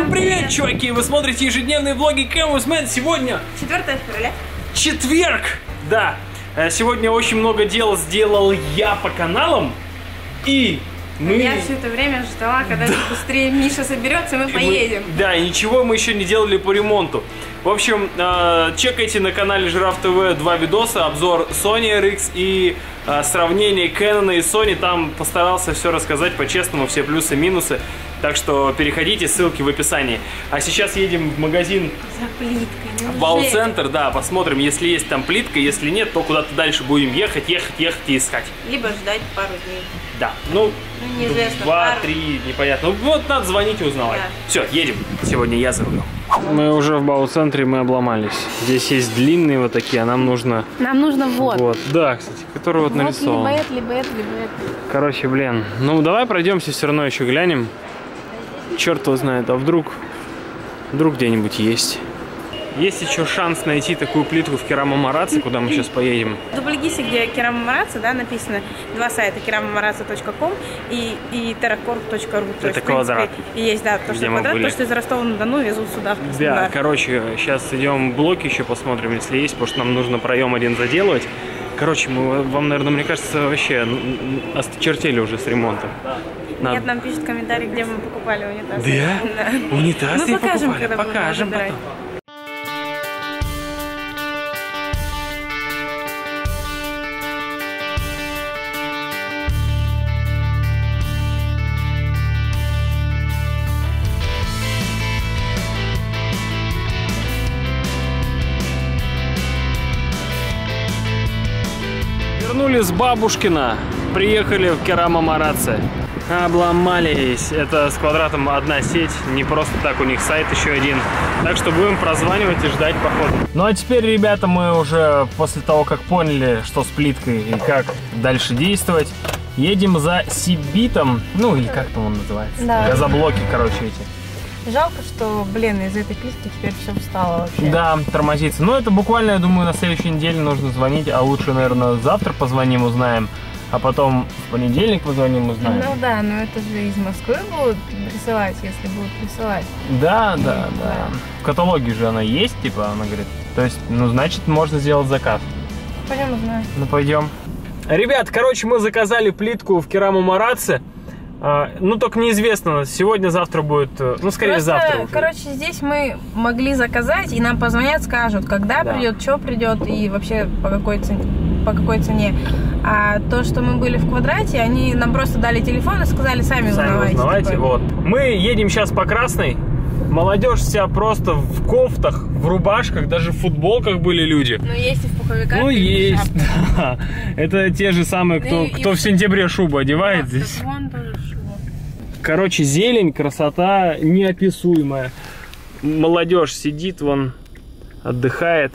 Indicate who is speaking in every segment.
Speaker 1: Всем привет, чуваки! Вы смотрите ежедневные влоги Camus Man. Сегодня
Speaker 2: 4 февраля.
Speaker 1: четверг. Да, э, сегодня очень много дел сделал я по каналам. И мы...
Speaker 2: Я все это время ждала, когда быстрее Миша соберется, и мы
Speaker 1: и мы-
Speaker 2: поедем.
Speaker 1: Да, и ничего мы еще не делали по ремонту. В общем, э, чекайте на канале Жираф ТВ два видоса, обзор Sony RX и э, сравнение Canon и Sony. Там постарался все рассказать по-честному, все плюсы, минусы. Так что переходите, ссылки в описании. А сейчас едем в магазин
Speaker 2: За плиткой. неужели?
Speaker 1: Бау-центр, да, посмотрим, если есть там плитка, если нет, то куда-то дальше будем ехать, ехать, ехать и искать.
Speaker 2: Либо ждать пару дней.
Speaker 1: Да, ну,
Speaker 2: Ну, неизвестно,
Speaker 1: два,
Speaker 2: пару.
Speaker 1: три, непонятно. Ну, Вот надо звонить и узнавать.
Speaker 2: Да.
Speaker 1: Все, едем. Сегодня я за рулем. Мы уже в Бау-центре, мы обломались. Здесь есть длинные вот такие, а нам нужно...
Speaker 2: Нам нужно вот.
Speaker 1: Вот, да, кстати, который вот, нарисован.
Speaker 2: либо это, либо это, либо это.
Speaker 1: Короче, блин, ну давай пройдемся все равно еще глянем. Черт его знает, а вдруг, вдруг где-нибудь есть. Есть еще шанс найти такую плитку в Керамо Мараце, куда мы сейчас поедем.
Speaker 2: В Дубльгисе, где Керамамараца, да, написано два сайта, keramamaraca.com и, и terracorp.ru. То есть, в принципе,
Speaker 1: квадрат.
Speaker 2: И есть, да, то, что квадрат,
Speaker 1: были.
Speaker 2: то, что из Ростова-на-Дону везут сюда, в
Speaker 1: Да, короче, сейчас идем блоки еще посмотрим, если есть, потому что нам нужно проем один заделывать. Короче, мы, вам, наверное, мне кажется, вообще осточертели уже с ремонтом. Надо-
Speaker 2: Нет, нам пишут комментарий, где мы покупали унитаз.
Speaker 1: Да? Унитаз
Speaker 2: Ну,
Speaker 1: не
Speaker 2: покажем,
Speaker 1: покупали?
Speaker 2: когда
Speaker 1: покажем потом. Вернулись с Бабушкина, приехали в Керамо Мараце. Обломались. Это с квадратом одна сеть, не просто так у них сайт еще один. Так что будем прозванивать и ждать походу. Ну а теперь, ребята, мы уже после того, как поняли, что с плиткой и как дальше действовать, едем за Сибитом, ну или как там он называется,
Speaker 2: Да.
Speaker 1: газоблоки, короче, эти.
Speaker 2: Жалко, что, блин, из этой плитки теперь все встало вообще.
Speaker 1: Да, тормозится. Ну, это буквально, я думаю, на следующей неделе нужно звонить, а лучше, наверное, завтра позвоним, узнаем, а потом в понедельник позвоним, узнаем.
Speaker 2: Ну да, но это же из Москвы будут присылать, если будут присылать.
Speaker 1: Да, да, да. В каталоге же она есть, типа, она говорит. То есть, ну, значит, можно сделать заказ.
Speaker 2: Пойдем узнаем.
Speaker 1: Ну, пойдем. Ребят, короче, мы заказали плитку в Кераму Мараце. А, ну, только неизвестно, сегодня-завтра будет, э, ну, скорее
Speaker 2: Просто,
Speaker 1: завтра уже.
Speaker 2: короче, здесь мы могли заказать, и нам позвонят, скажут, когда
Speaker 1: Да.
Speaker 2: придет, что придет и вообще по какой цене. По какой цене. А то, что мы были в квадрате, они нам просто дали телефон и сказали, сами,
Speaker 1: Сами
Speaker 2: узнавайте.
Speaker 1: узнавайте,
Speaker 2: типа.
Speaker 1: вот. Мы едем сейчас по Красной. Молодежь вся просто в кофтах, в рубашках, даже в футболках были люди.
Speaker 2: Ну, есть и в пуховиках.
Speaker 1: Ну,
Speaker 2: и
Speaker 1: есть, да. Это те же самые, кто,
Speaker 2: Ну, и-
Speaker 1: кто в сентябре шубу одевает
Speaker 2: Так,
Speaker 1: здесь.
Speaker 2: вон тоже шуба.
Speaker 1: Короче, зелень, красота неописуемая. Молодежь сидит, вон, отдыхает.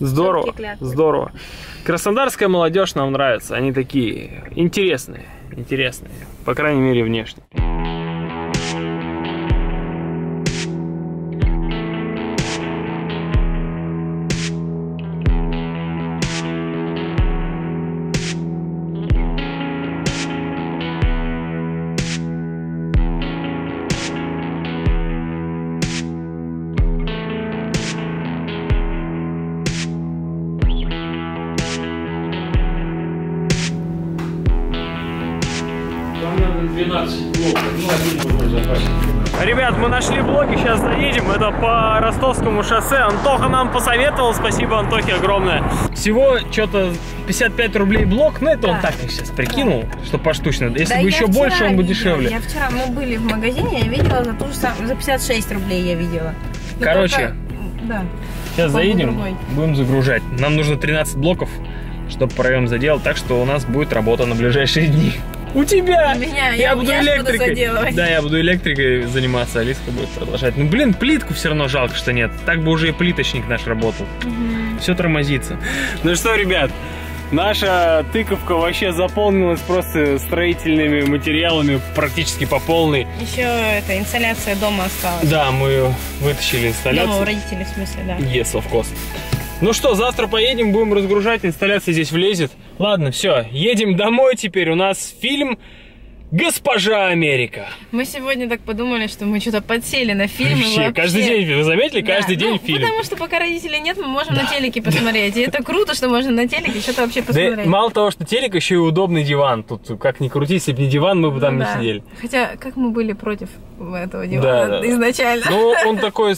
Speaker 1: Здорово, здорово. Краснодарская молодежь нам нравится. Они такие интересные, интересные. По крайней мере, внешне. Ребят, мы нашли блоки, сейчас заедем. Это по ростовскому шоссе. Антоха нам посоветовал. Спасибо, Антохе, огромное. Всего что-то 55 рублей блок. Ну, это он
Speaker 2: Да.
Speaker 1: так сейчас прикинул, что поштучно. Если
Speaker 2: Да
Speaker 1: бы еще больше, он бы
Speaker 2: видела.
Speaker 1: дешевле.
Speaker 2: Я вчера, мы были в магазине, я видела за ту же самую, за 56 рублей я видела. Ну,
Speaker 1: Короче,
Speaker 2: только- да.
Speaker 1: Сейчас
Speaker 2: По-моему,
Speaker 1: заедем,
Speaker 2: другой.
Speaker 1: будем загружать. Нам нужно 13 блоков, чтобы проем заделать, так что у нас будет работа на ближайшие дни. У тебя!
Speaker 2: У меня, я-
Speaker 1: буду
Speaker 2: я буду
Speaker 1: электрикой.
Speaker 2: заделывать.
Speaker 1: Да, я буду электрикой заниматься, Алиска будет продолжать. Ну, блин, плитку все равно жалко, что нет. Так бы уже и плиточник наш работал. Все тормозится. Ну что, ребят, наша тыковка вообще заполнилась просто строительными материалами практически по полной.
Speaker 2: Еще эта инсталляция дома осталась.
Speaker 1: Да, мы вытащили инсталляцию.
Speaker 2: Дома у родителей, в смысле, да.
Speaker 1: Yes, of course. Ну что, завтра поедем, будем разгружать, инсталляция здесь влезет. Ладно, все, едем домой теперь. У нас фильм Госпожа Америка.
Speaker 2: Мы сегодня так подумали, что мы что-то подсели на фильмы.
Speaker 1: Вообще, каждый день, вы заметили,
Speaker 2: Да,
Speaker 1: каждый день
Speaker 2: ну,
Speaker 1: фильм.
Speaker 2: Потому что пока родителей нет, мы можем на телеке посмотреть. И это круто, что можно на телеке что-то вообще посмотреть.
Speaker 1: Да, мало того, что телек, еще и удобный диван. Тут как ни крути, если бы не диван, мы бы там
Speaker 2: Ну
Speaker 1: не
Speaker 2: да.
Speaker 1: сидели.
Speaker 2: Хотя, как мы были против этого
Speaker 1: Да,
Speaker 2: дивана
Speaker 1: да, да.
Speaker 2: изначально.
Speaker 1: Ну, он такой,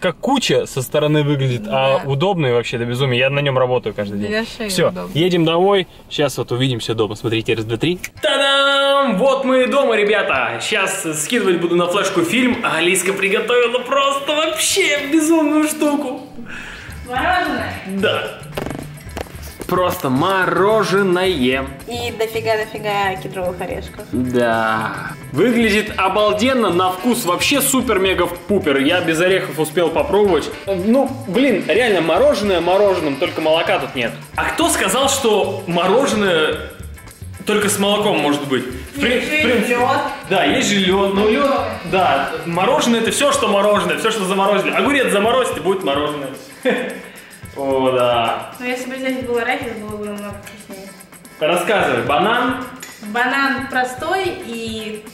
Speaker 1: как куча со стороны выглядит, а
Speaker 2: Да.
Speaker 1: удобный вообще до безумия. Я на нем работаю каждый день.
Speaker 2: Для шеи
Speaker 1: Все,
Speaker 2: удобно.
Speaker 1: едем домой. Сейчас вот увидимся дома. Смотрите, раз, два, три. Та-дам! Вот мы и дома, ребята. Сейчас скидывать буду на флешку фильм, а Алиска приготовила просто вообще безумную штуку.
Speaker 2: Мороженое.
Speaker 1: Да. Просто мороженое.
Speaker 2: И дофига-дофига кедровых орешков.
Speaker 1: Да. Выглядит обалденно, на вкус вообще супер-мега-пупер. Я без орехов успел попробовать. Ну, блин, реально мороженое мороженым, только молока тут нет. А кто сказал, что мороженое только с молоком может быть? В при- в принципе-
Speaker 2: лед.
Speaker 1: Да, есть же лед, но лед, да, мороженое это все, что мороженое, все, что заморозили. Огурец заморозьте, будет мороженое. О, да.
Speaker 2: Но если бы здесь был арахис, было бы намного вкуснее.
Speaker 1: Рассказывай, банан,
Speaker 2: Банан простой и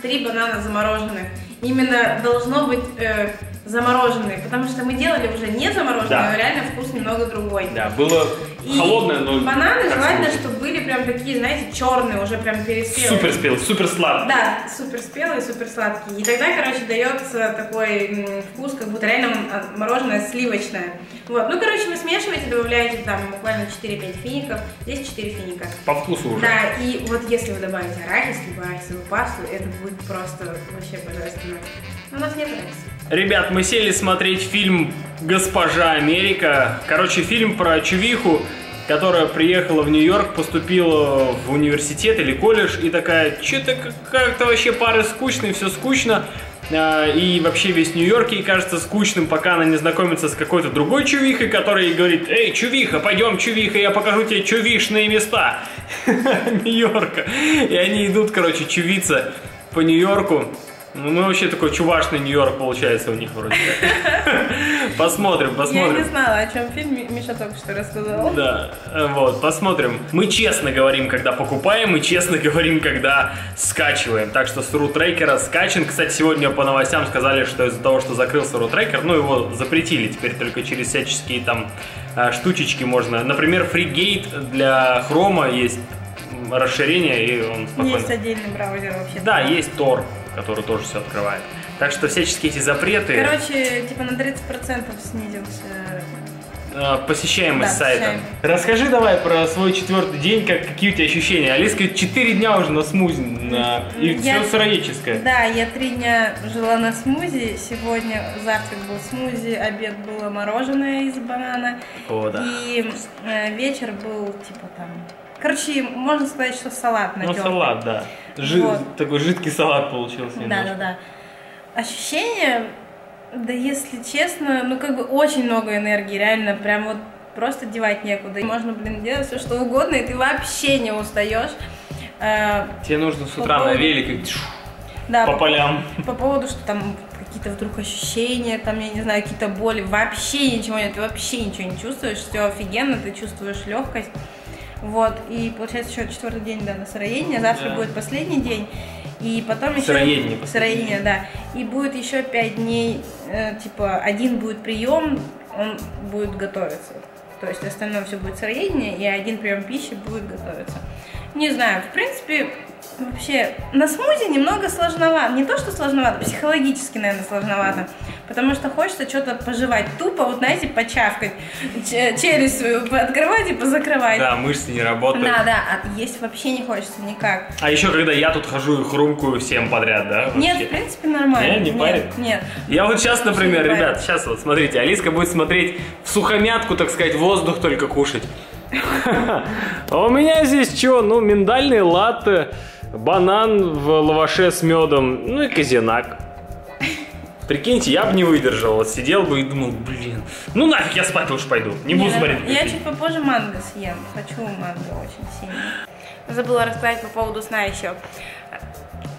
Speaker 2: три банана замороженных. Именно должно быть э, замороженные, потому что мы делали уже не замороженные,
Speaker 1: Да.
Speaker 2: но реально вкус немного другой.
Speaker 1: да, было
Speaker 2: И
Speaker 1: холодное, но...
Speaker 2: бананы желательно, чтобы были прям такие, знаете, черные, уже прям переспелые.
Speaker 1: Супер спел, супер сладкий.
Speaker 2: Да, супер спелый, супер сладкий. И тогда, короче, дается такой вкус, как будто реально а, мороженое сливочное. Вот, ну, короче, вы смешиваете, добавляете там буквально 4-5 фиников, здесь 4 финика.
Speaker 1: По вкусу уже.
Speaker 2: Да, и вот если вы добавите арахис, либо арахисовую пасту, это будет просто вообще божественно. Но у нас нет арахиса.
Speaker 1: Ребят, мы сели смотреть фильм «Госпожа Америка». Короче, фильм про чувиху, которая приехала в Нью-Йорк, поступила в университет или колледж, и такая, что-то как-то вообще пары скучные, все скучно. А, И вообще весь Нью-Йорк ей кажется скучным, пока она не знакомится с какой-то другой чувихой, которая ей говорит, эй, чувиха, пойдем, чувиха, я покажу тебе чувишные места Нью-Йорка. И они идут, короче, чувиться по Нью-Йорку. Ну, мы вообще такой чувашный Нью-Йорк получается у них вроде. Посмотрим,
Speaker 2: Я не
Speaker 1: посмотрим.
Speaker 2: знала, о чем фильм Ми- Миша только что рассказал.
Speaker 1: Да, э, вот, посмотрим. Мы честно говорим, когда покупаем, и честно говорим, когда скачиваем. Так что с рутрекера скачан. Кстати, сегодня по новостям сказали, что из-за того, что закрылся рутрекер, ну, его запретили теперь только через всяческие там э, штучечки можно. Например, фригейт для хрома есть расширение, и он спокойно...
Speaker 2: Есть отдельный браузер вообще.
Speaker 1: Да, есть Tor, который тоже все открывает. Так что всяческие эти запреты,
Speaker 2: Короче, типа на 30% снизился.
Speaker 1: э, посещаемость
Speaker 2: Да,
Speaker 1: сайта.
Speaker 2: посещаемость.
Speaker 1: Расскажи давай про свой четвертый день, как, какие у тебя ощущения. Алиска 4 дня уже на смузи, на... и
Speaker 2: Я-
Speaker 1: все сыроедческое.
Speaker 2: Да, я три дня жила на смузи. Сегодня завтрак был смузи, обед было мороженое из банана.
Speaker 1: О, да.
Speaker 2: И э, вечер был типа там. Короче, можно сказать, что салат
Speaker 1: Ну,
Speaker 2: натертый.
Speaker 1: салат, да. Жи-
Speaker 2: Вот.
Speaker 1: Такой жидкий салат получился.
Speaker 2: Да,
Speaker 1: немножко.
Speaker 2: да, да. Ощущение, да если честно, ну как бы очень много энергии, реально, прям вот просто девать некуда. И можно, блин, делать все что угодно, и ты вообще не устаешь. Э,
Speaker 1: Тебе нужно с
Speaker 2: По
Speaker 1: утра на
Speaker 2: поводу-
Speaker 1: велике тьфу,
Speaker 2: да,
Speaker 1: по
Speaker 2: по-
Speaker 1: полям.
Speaker 2: По поводу, что там какие-то вдруг ощущения, там, я не знаю, какие-то боли, вообще ничего нет, ты вообще ничего не чувствуешь, все офигенно, ты чувствуешь легкость. Вот, и получается еще четвертый день, да, на сыроедение, завтра
Speaker 1: Да.
Speaker 2: будет последний день, и потом еще...
Speaker 1: Сыроедение
Speaker 2: Сыроедение, да. И будет еще пять дней, э, типа, один будет прием, он будет готовиться. То есть остальное все будет сыроедение, и один прием пищи будет готовиться. Не знаю, в принципе, вообще на смузи немного сложновато. Не то, что сложновато, психологически, наверное, сложновато. Потому что хочется что-то пожевать. Тупо, вот знаете, почавкать, че- челюсть свою открывать и позакрывать.
Speaker 1: Да, мышцы не работают.
Speaker 2: Да, да, а есть вообще не хочется никак.
Speaker 1: А еще когда я тут хожу и хрумкаю всем подряд, да?
Speaker 2: Нет,
Speaker 1: вообще?
Speaker 2: в принце нормально.
Speaker 1: Нет, не парит?
Speaker 2: Нет.
Speaker 1: Я вот сейчас, например,
Speaker 2: парит.
Speaker 1: ребят, сейчас вот смотрите, Алиска будет смотреть в сухомятку, так сказать, воздух только кушать. А у меня здесь что? Ну, миндальные латте, банан в лаваше с медом, ну и казинак. Прикиньте, я бы не выдержал, вот сидел бы и думал, блин, ну нафиг, я спать лучше пойду, не буду смотреть.
Speaker 2: Я
Speaker 1: фильм».
Speaker 2: чуть попозже манго съем. Хочу манго очень сильно. Забыла рассказать по поводу сна еще.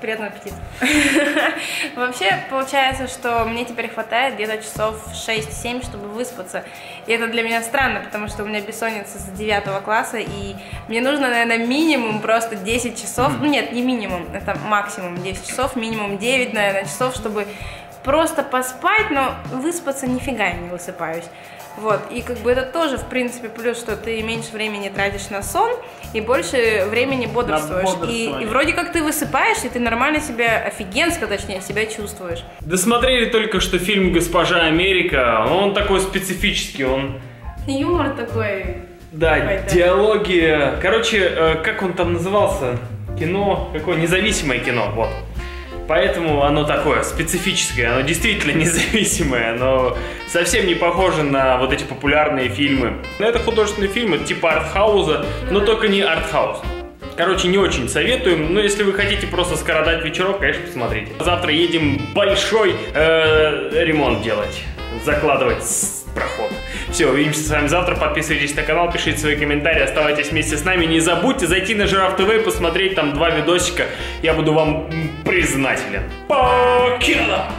Speaker 2: Приятного аппетита. Вообще, получается, что мне теперь хватает где-то часов 6-7, чтобы выспаться. И это для меня странно, потому что у меня бессонница с 9 класса, и мне нужно, наверное, минимум просто 10 часов. Ну нет, не минимум, это максимум 10 часов, минимум 9, наверное, часов, чтобы просто поспать, но выспаться нифига не высыпаюсь. Вот, и как бы это тоже, в принципе, плюс, что ты меньше времени тратишь на сон и больше времени бодрствуешь. И, и вроде как ты высыпаешься, и ты нормально себя, офигенско, точнее, себя чувствуешь.
Speaker 1: Досмотрели только что фильм «Госпожа Америка». Он такой специфический, он...
Speaker 2: Юмор такой...
Speaker 1: Да, диалоги. Короче, э, как он там назывался? Кино, какое независимое кино, вот. Поэтому оно такое специфическое, оно действительно независимое, оно совсем не похоже на вот эти популярные фильмы. Это художественный фильм, это типа артхауза, но только не артхаус. Короче, не очень советуем, но если вы хотите просто скородать вечерок, конечно, посмотрите. Завтра едем большой э, ремонт делать, закладывать проход. Все, увидимся с вами завтра. Подписывайтесь на канал, пишите свои комментарии, оставайтесь вместе с нами. Не забудьте зайти на Жираф ТВ и посмотреть там два видосика. Я буду вам признателен. Покеда!